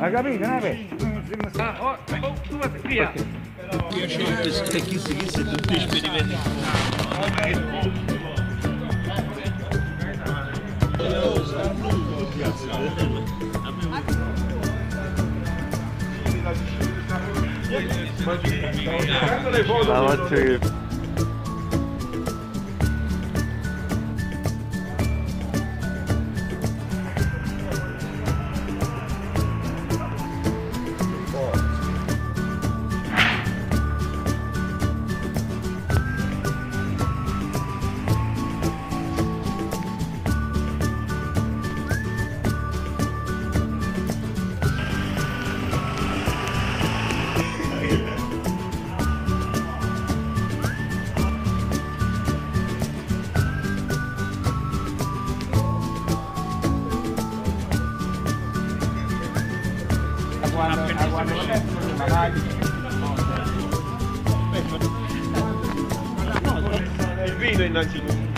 Hai capito, Nave? Ah, oh, oh, tu vai via. Io scelgo queste chisse che se tutti sperimenti. Il vino innanzitutto.